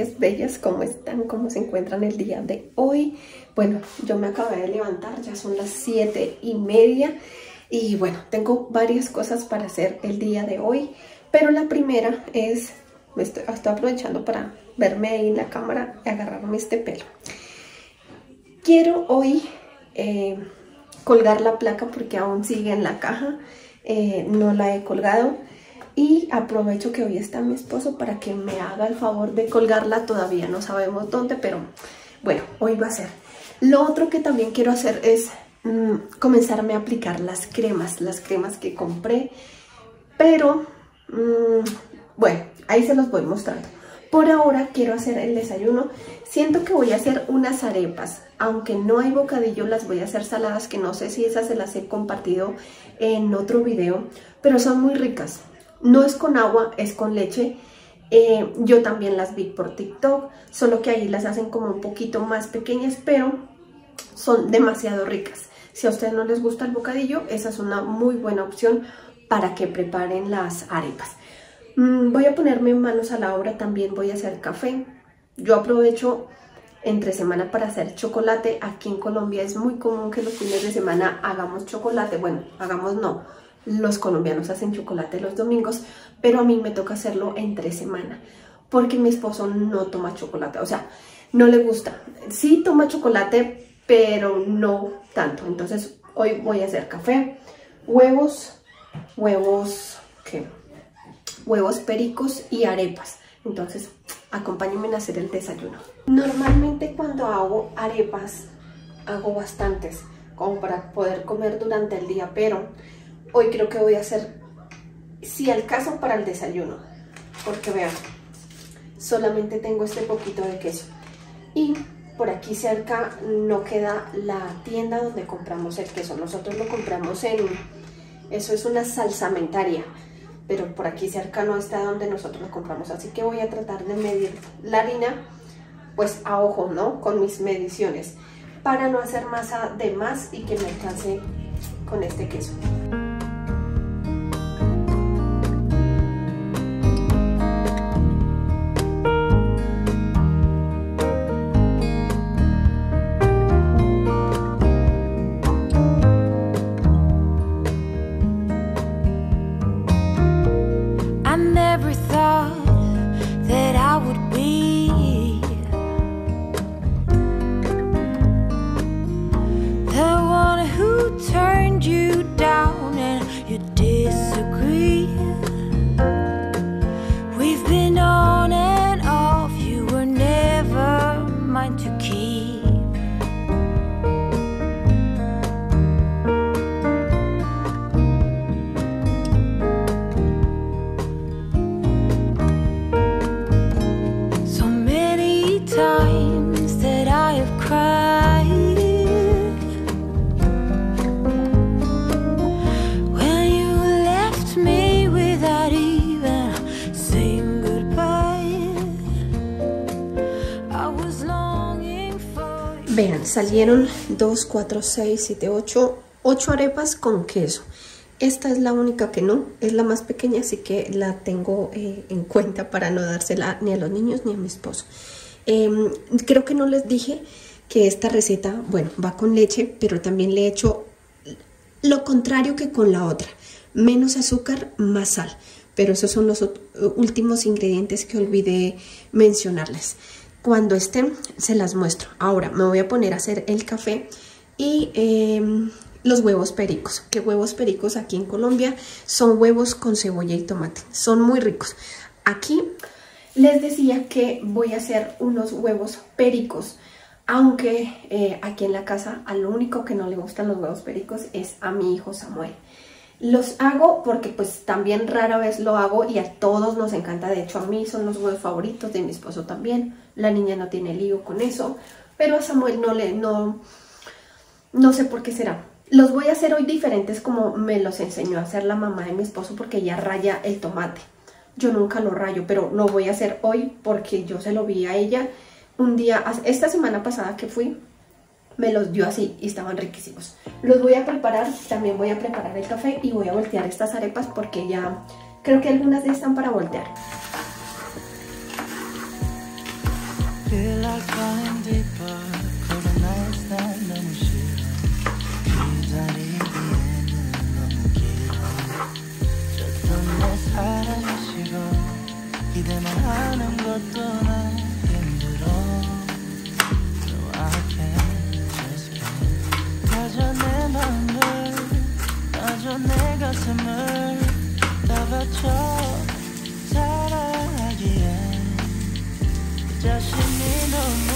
Familias bellas, ¿cómo están? ¿Cómo se encuentran el día de hoy? Bueno, yo me acabé de levantar, ya son las siete y media y bueno, tengo varias cosas para hacer el día de hoy, pero la primera es, me estoy, aprovechando para verme ahí en la cámara y agarrarme este pelo. Quiero hoy eh, colgar la placa porque aún sigue en la caja, eh, no la he colgado y aprovecho que hoy está mi esposo para que me haga el favor de colgarla. Todavía no sabemos dónde, pero bueno, hoy va a ser. Lo otro que también quiero hacer es mm, comenzarme a aplicar las cremas, las cremas que compré. Pero, mm, bueno, ahí se los voy mostrando. Por ahora quiero hacer el desayuno. Siento que voy a hacer unas arepas. Aunque no hay bocadillo, las voy a hacer saladas, que no sé si esas se las he compartido en otro video. Pero son muy ricas. No es con agua, es con leche. Eh, yo también las vi por TikTok, solo que ahí las hacen como un poquito más pequeñas, pero son demasiado ricas. Si a ustedes no les gusta el bocadillo, esa es una muy buena opción para que preparen las arepas. Mm, voy a ponerme manos a la obra, también voy a hacer café. Yo aprovecho entre semana para hacer chocolate. Aquí en Colombia es muy común que los fines de semana hagamos chocolate. Bueno, hagamos no, los colombianos hacen chocolate los domingos, pero a mí me toca hacerlo entre semana, porque mi esposo no toma chocolate, o sea, no le gusta. Sí toma chocolate, pero no tanto. Entonces hoy voy a hacer café, huevos, huevos, ¿qué? Huevos pericos y arepas. Entonces acompáñenme a hacer el desayuno. Normalmente cuando hago arepas, hago bastantes, como para poder comer durante el día, pero hoy creo que voy a hacer, si al caso, para el desayuno. Porque vean, solamente tengo este poquito de queso. Y por aquí cerca no queda la tienda donde compramos el queso. Nosotros lo compramos en, eso es una salsamentaria. Pero por aquí cerca no está donde nosotros lo compramos. Así que voy a tratar de medir la harina, pues a ojo, ¿no? Con mis mediciones. Para no hacer masa de más y que me alcance con este queso. 2, 4, 6, 7, 8, 8 arepas con queso. Esta es la única que no, es la más pequeña, así que la tengo eh, en cuenta para no dársela ni a los niños ni a mi esposo. Em, creo que no les dije que esta receta, bueno, va con leche, pero también le he hecho lo contrario que con la otra. Menos azúcar, más sal. Pero esos son los últimos ingredientes que olvidé mencionarles. Cuando estén, se las muestro. Ahora me voy a poner a hacer el café y em, los huevos pericos. Que huevos pericos aquí en Colombia son huevos con cebolla y tomate. Son muy ricos. Aquí les decía que voy a hacer unos huevos pericos. Aunque eh, aquí en la casa a lo único que no le gustan los huevos pericos es a mi hijo Samuel. Los hago porque pues también rara vez lo hago y a todos nos encanta. De hecho a mí son los huevos favoritos de mi esposo también. La niña no tiene lío con eso. Pero a Samuel no le... no sé por qué será. Los voy a hacer hoy diferentes como me los enseñó a hacer la mamá de mi esposo porque ella raya el tomate. Yo nunca lo rayo, pero lo voy a hacer hoy porque yo se lo vi a ella un día, esta semana pasada que fui, me los dio así y estaban riquísimos. Los voy a preparar, también voy a preparar el café y voy a voltear estas arepas porque ya creo que algunas ya están para voltear. 것도 힘들어. So I can't, just can't 가져 내 맘을 가져 내 가슴을. 다 바쳐 사랑하기에. 그 자신이 너무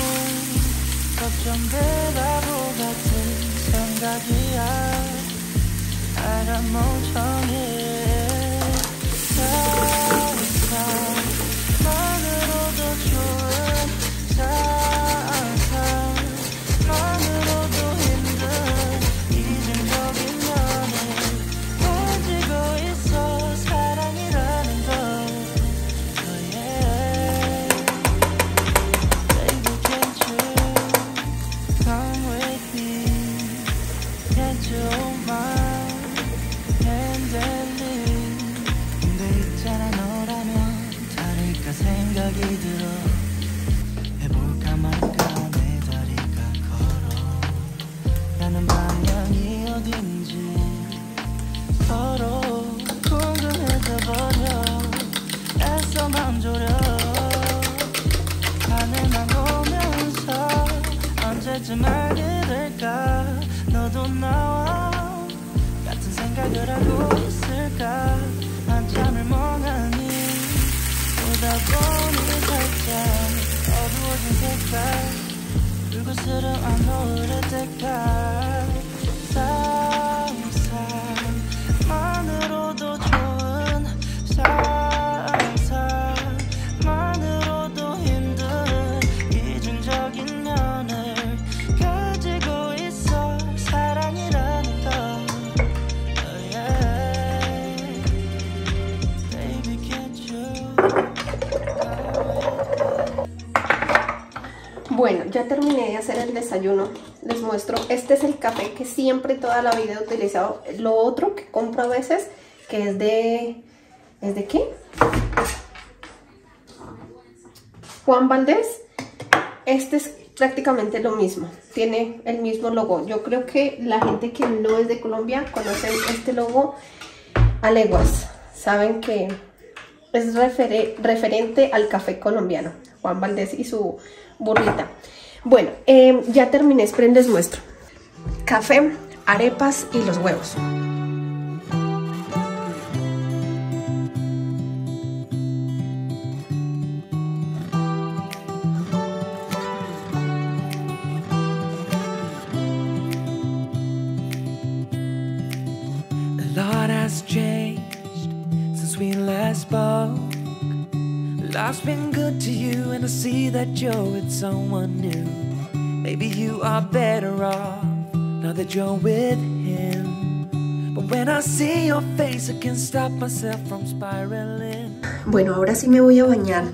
걱정돼 바보 같은 생각이야. 알아 멍청해 방향이 어딘지 서로 궁금해져 버려. 애써만 조려 하늘만 보면서 언제쯤 알게 될까? 너도 나와 같은 생각을 하고 있을까? 한참을 멍하니 보다 보니 살짝 어두워진 색깔. Cause Super sitter, I know that they got Bueno, ya terminé de hacer el desayuno. Les muestro, este es el café que siempre toda la vida he utilizado. Lo otro que compro a veces, que es de... ¿Es de qué? Juan Valdés. Este es prácticamente lo mismo. Tiene el mismo logo. Yo creo que la gente que no es de Colombia conoce este logo a leguas. Saben que es referente al café colombiano. Juan Valdés y su burrita. Bueno, em, ya terminé, prendes muestro. Café, arepas y los huevos. Life's been good to you and I see that you're with someone new. Maybe you are better off now that you're with him. But when I see your face I can't stop myself from spiraling. Bueno, ahora sí me voy a bañar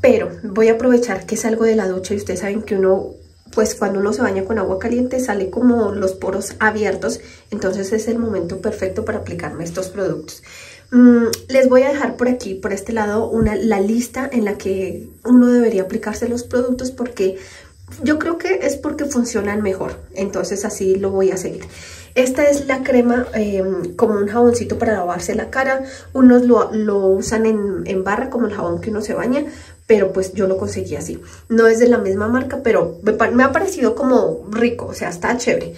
pero voy a aprovechar que salgo de la ducha y ustedes saben que uno pues cuando uno se baña con agua caliente sale como los poros abiertos, entonces es el momento perfecto para aplicarme estos productos. Mm, les voy a dejar por aquí, por este lado, una, la lista en la que uno debería aplicarse los productos porque yo creo que es porque funcionan mejor, entonces así lo voy a seguir. Esta es la crema em, como un jaboncito para lavarse la cara. Unos lo, usan en, en, barra como el jabón que uno se baña, pero pues yo lo conseguí así. No es de la misma marca, pero me, me ha parecido como rico, o sea, está chévere.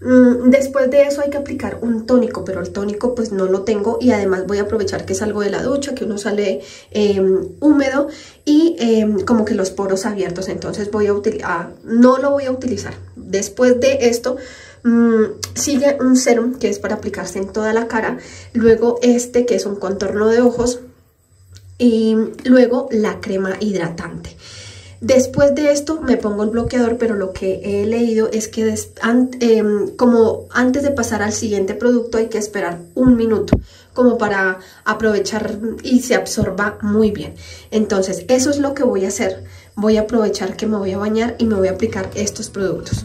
Mm, después de eso hay que aplicar un tónico, pero el tónico pues no lo tengo y además voy a aprovechar que salgo de la ducha, que uno sale em, húmedo y em, como que los poros abiertos, entonces voy a utilizar, no lo voy a utilizar. Después de esto mm, sigue un serum que es para aplicarse en toda la cara, luego este que es un contorno de ojos y luego la crema hidratante. Después de esto me pongo el bloqueador, pero lo que he leído es que em, como antes de pasar al siguiente producto hay que esperar un minuto como para aprovechar y se absorba muy bien. Entonces eso es lo que voy a hacer. Voy a aprovechar que me voy a bañar y me voy a aplicar estos productos.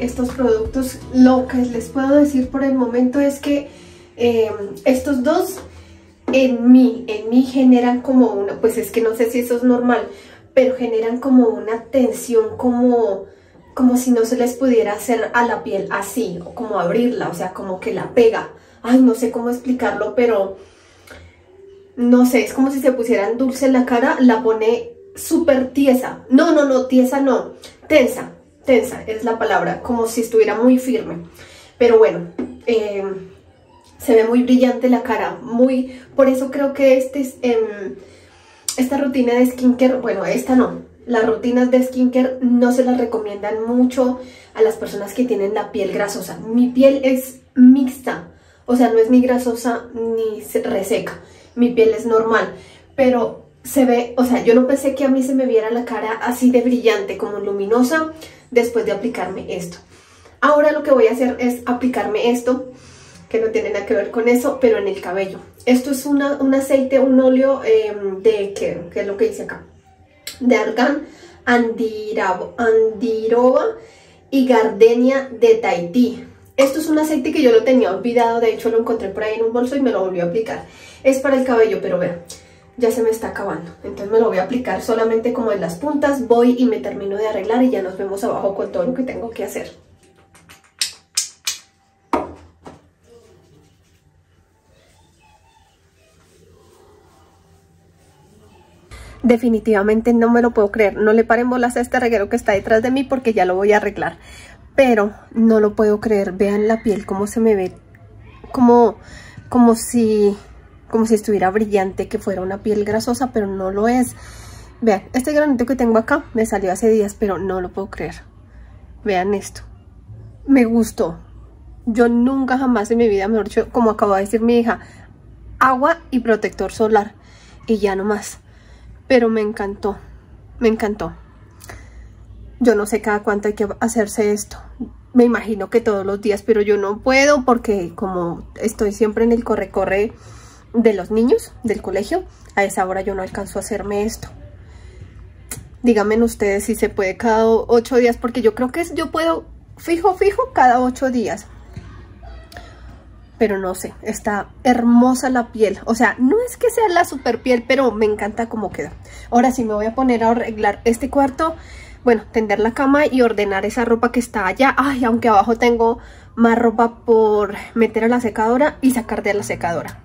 Estos productos. Lo que les puedo decir por el momento es que eh, estos dos en mí, en mí generan como una, pues es que no sé si eso es normal, pero generan como una tensión, como, como si no se les pudiera hacer a la piel así, o como abrirla, o sea, como que la pega. Ay, no sé cómo explicarlo, pero no sé, es como si se pusieran dulce en la cara, la pone súper tiesa. No, no, no, tiesa no, tensa, tensa es la palabra, como si estuviera muy firme. Pero bueno, eh, se ve muy brillante la cara, muy, por eso creo que este es, em, esta rutina de skincare, bueno, esta no, las rutinas de skincare no se las recomiendan mucho a las personas que tienen la piel grasosa. Mi piel es mixta, o sea, no es ni grasosa ni se- reseca, mi piel es normal, pero se ve, o sea, yo no pensé que a mí se me viera la cara así de brillante, como luminosa, después de aplicarme esto. Ahora lo que voy a hacer es aplicarme esto, que no tiene nada que ver con eso, pero en el cabello. Esto es un aceite, un óleo eh, de, ¿qué, ¿qué es lo que dice acá? De argán, andirabo- andiroba y gardenia de Tahití. Esto es un aceite que yo lo tenía olvidado, de hecho lo encontré por ahí en un bolso y me lo volví a aplicar. Es para el cabello, pero vean, ya se me está acabando. Entonces me lo voy a aplicar solamente como en las puntas, voy y me termino de arreglar y ya nos vemos abajo con todo lo que tengo que hacer. Definitivamente no me lo puedo creer. No le paren bolas a este reguero que está detrás de mí porque ya lo voy a arreglar. Pero no lo puedo creer. Vean la piel cómo se me ve. Como, como si como si estuviera brillante, que fuera una piel grasosa, pero no lo es. Vean, este granito que tengo acá me salió hace días, pero no lo puedo creer. Vean esto. Me gustó. Yo nunca jamás en mi vida, mejor dicho, como acaba de decir mi hija, agua y protector solar. Y ya no más pero me encantó, me encantó. Yo no sé cada cuánto hay que hacerse esto. Me imagino que todos los días, pero yo no puedo porque como estoy siempre en el corre-corre de los niños del colegio, a esa hora yo no alcanzo a hacerme esto. Díganme ustedes si se puede cada ocho días, porque yo creo que yo puedo fijo, fijo, cada ocho días. pero no sé, está hermosa la piel. O sea, no es que sea la super piel, pero me encanta cómo queda. Ahora sí me voy a poner a arreglar este cuarto. Bueno, tender la cama y ordenar esa ropa que está allá. Ay, aunque abajo tengo más ropa por meter a la secadora y sacar de la secadora.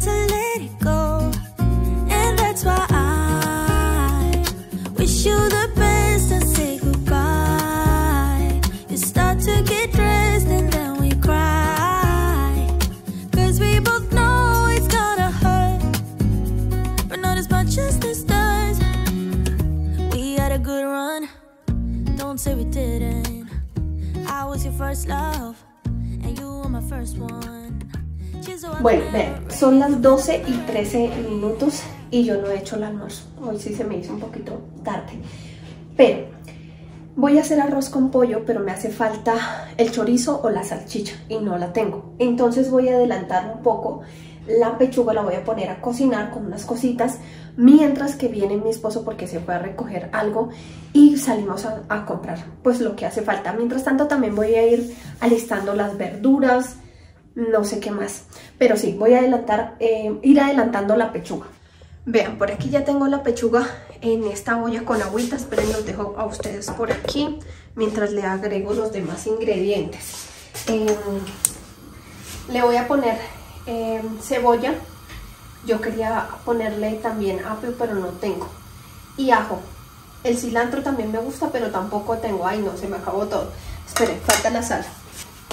to let it go. And that's why I wish you the best and say goodbye. You start to get dressed and then we cry. Cause we both know it's gonna hurt. But not as much as this does. We had a good run. Don't say we didn't. I was your first love. And you were my first one. Bueno, vean, son las 12 y 13 minutos y yo no he hecho el almuerzo. Hoy sí se me hizo un poquito tarde. Pero voy a hacer arroz con pollo, pero me hace falta el chorizo o la salchicha y no la tengo. Entonces voy a adelantar un poco. La pechuga la voy a poner a cocinar con unas cositas mientras que viene mi esposo porque se fue a recoger algo y salimos a, a comprar pues lo que hace falta. Mientras tanto también voy a ir alistando las verduras, no sé qué más. Pero sí, voy a adelantar, eh, ir adelantando la pechuga. Vean, por aquí ya tengo la pechuga en esta olla con agüita. Esperen, los dejo a ustedes por aquí mientras le agrego los demás ingredientes. Em, le voy a poner em, cebolla. Yo quería ponerle también apio, pero no tengo. Y ajo. El cilantro también me gusta, pero tampoco tengo. Ay, no, se me acabó todo. Esperen, falta la sal.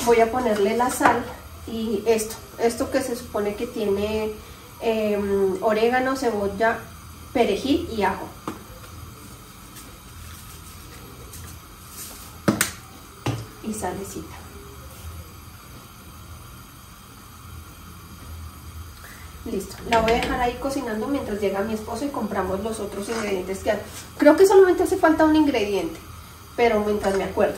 Voy a ponerle la sal y esto. Esto que se supone que tiene em, orégano, cebolla, perejil y ajo. Y salecita. Listo, la voy a dejar ahí cocinando mientras llega mi esposo y compramos los otros ingredientes que hay. Creo que solamente hace falta un ingrediente, pero mientras me acuerdo.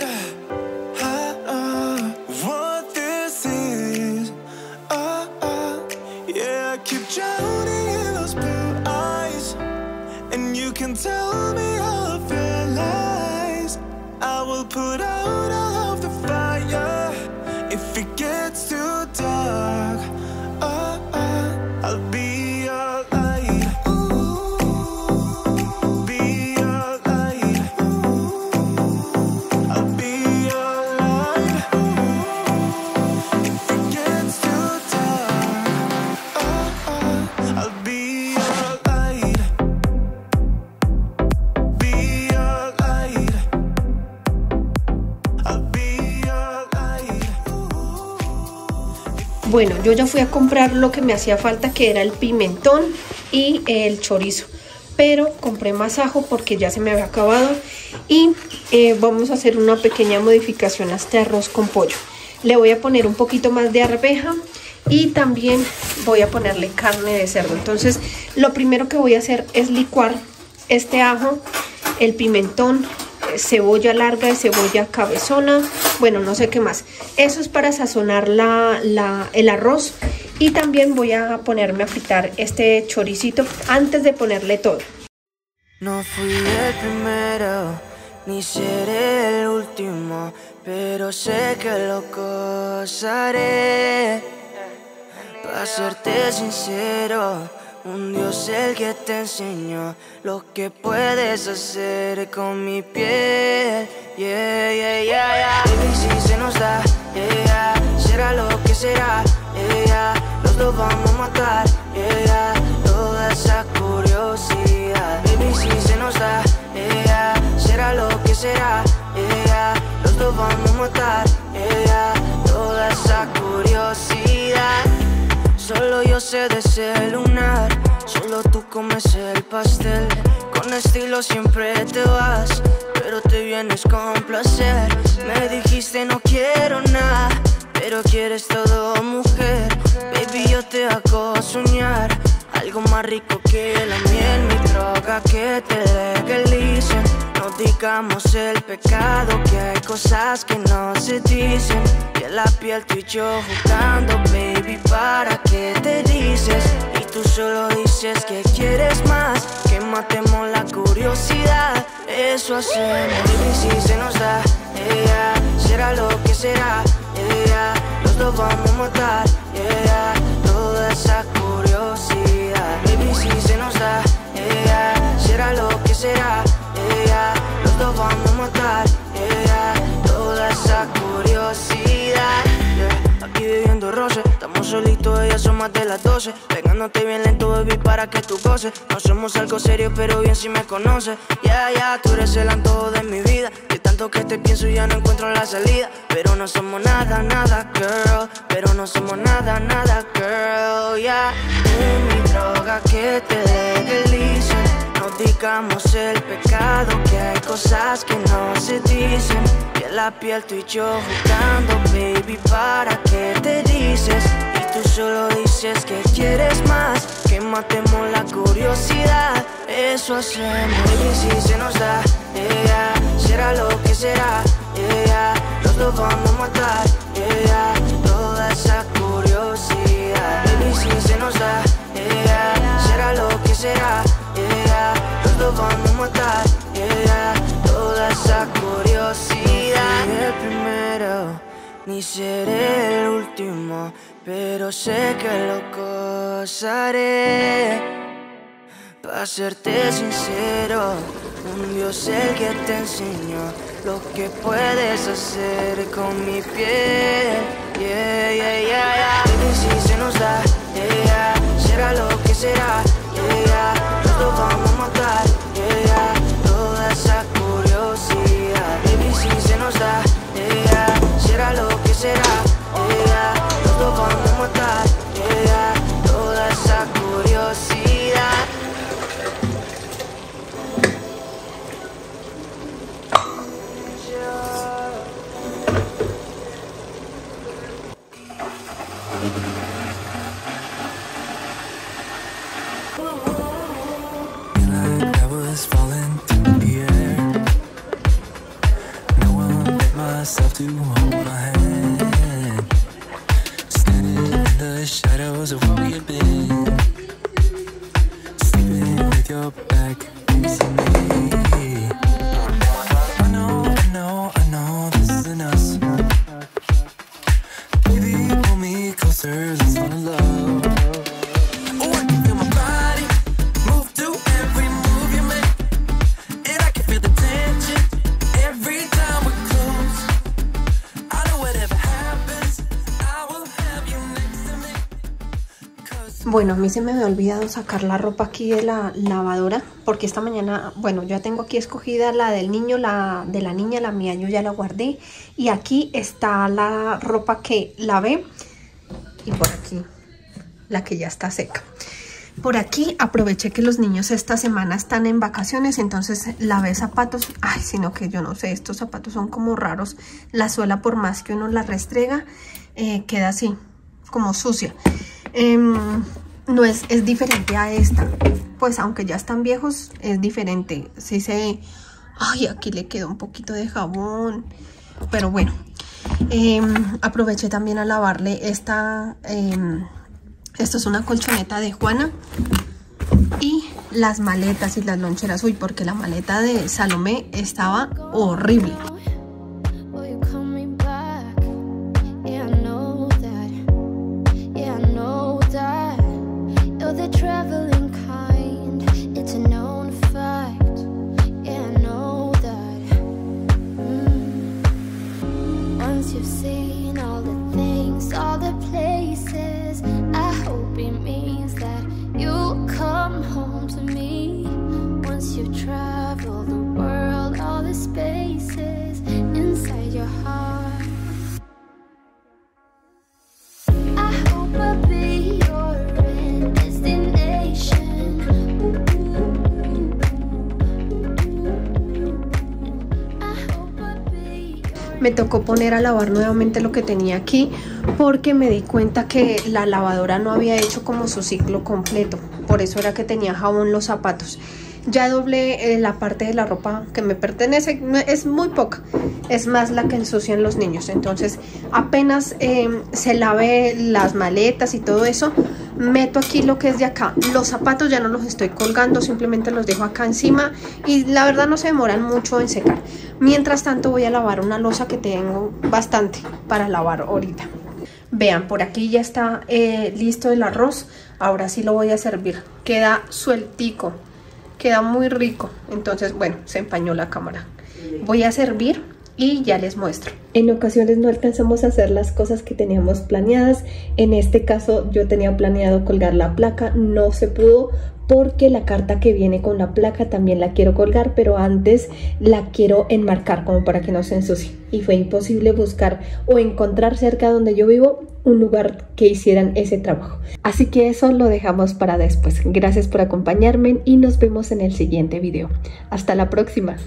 Bueno, yo ya fui a comprar lo que me hacía falta, que era el pimentón y el chorizo. Pero compré más ajo porque ya se me había acabado. Y eh, vamos a hacer una pequeña modificación a este arroz con pollo. Le voy a poner un poquito más de arveja y también voy a ponerle carne de cerdo. Entonces, lo primero que voy a hacer es licuar este ajo, el pimentón, cebolla larga y cebolla cabezona, bueno, no sé qué más. Eso es para sazonar la, la- el arroz y también voy a ponerme a fritar este choricito antes de ponerle todo. No fui el primero, ni seré el último, pero sé que lo gozaré. Para serte sincero, un Dios el que te enseñó lo que puedes hacer con mi piel. Yeah, yeah, yeah, yeah. Baby, si se nos da, yeah. Será lo que será, yeah. Los dos vamos a matar, yeah. Toda esa curiosidad, baby, si se nos da, yeah. Será lo que será, yeah. Los dos vamos a matar, yeah. Toda esa curiosidad. Solo yo sé de lunar, solo tú comes el pastel. Con estilo siempre te vas, pero te vienes con placer. Me dijiste no quiero nada, pero quieres todo mujer. Baby, yo te hago soñar. Algo más rico que la miel, mi droga que te legalicen. No digamos el pecado, que hay cosas que no se dicen. Piel a piel tú y yo jugando, baby, ¿para qué te dices? Y tú solo dices que quieres más, que matemos la curiosidad. Eso hacemos, baby, si se nos da, ella, será lo que será, ella, los vamos a matar, ella, toda esa curiosidad. Baby, si se nos da, ella, será lo que será, ella, los dos vamos a matar, ella, toda esa curiosidad. Aquí viviendo roce, estamos solitos, ella son más de las 12. Pegándote bien lento, baby, para que tú goces. No somos algo serio, pero bien si me conoces. Ya, ya, tú eres el antojo de mi vida. De tanto que te pienso, ya no encuentro la salida. Pero no somos nada, nada, girl. Pero no somos nada, nada, girl. Ya, tú mi droga que te legalicen. No digamos el pecado, que hay cosas que no se dicen. Piel a piel tú y yo jugando, baby, ¿para qué te dices? Y tú solo dices que quieres más, que matemos la curiosidad. Eso hacemos, baby, si se nos da, yeah, será lo que será, yeah, los dos vamos a matar, yeah, toda esa curiosidad. Baby, si se nos da, yeah, será lo que será, dos vamos a matar, yeah, toda esa curiosidad. Seré el primero, ni seré el último, pero sé que lo gozaré. Para serte sincero, un Dios el que te enseñó lo que puedes hacer con mi piel. Yeah, yeah, yeah, yeah. Baby, si se nos da, yeah, será lo que será, yeah, dos vamos a matar, Bueno, a mí se me había olvidado sacar la ropa aquí de la lavadora porque esta mañana, bueno, ya tengo aquí escogida la del niño, la de la niña, la mía, yo ya la guardé y aquí está la ropa que lavé y por aquí la que ya está seca. Por aquí aproveché que los niños esta semana están en vacaciones, entonces lavé zapatos. Ay, sino que yo no sé, estos zapatos son como raros. La suela, por más que uno la restrega, eh, queda así, como sucia. Em, no es, es diferente a esta. Pues aunque ya están viejos, es diferente. Sí se... Ay, aquí le quedó un poquito de jabón. Pero bueno. Em, aproveché también a lavarle esta... em, esto es una colchoneta de Juana. Y las maletas y las loncheras. Uy, porque la maleta de Salomé estaba horrible. Me tocó poner a lavar nuevamente lo que tenía aquí porque me di cuenta que la lavadora no había hecho como su ciclo completo. Por eso era que tenía jabón los zapatos. Ya doblé eh, la parte de la ropa que me pertenece, es muy poca, es más la que ensucian los niños. Entonces apenas em, se lave las maletas y todo eso, meto aquí lo que es de acá. Los zapatos ya no los estoy colgando, simplemente los dejo acá encima y la verdad no se demoran mucho en secar. Mientras tanto voy a lavar una losa que tengo bastante para lavar ahorita. Vean, por aquí ya está eh, listo el arroz. Ahora sí lo voy a servir. Queda sueltico queda muy rico. Entonces, bueno, se empañó la cámara. Voy a servir y ya les muestro. En ocasiones no alcanzamos a hacer las cosas que teníamos planeadas. En este caso yo tenía planeado colgar la placa, no se pudo porque la carta que viene con la placa también la quiero colgar, pero antes la quiero enmarcar como para que no se ensucie. Y fue imposible buscar o encontrar cerca donde yo vivo un lugar que hicieran ese trabajo. Así que eso lo dejamos para después. Gracias por acompañarme y nos vemos en el siguiente video. Hasta la próxima.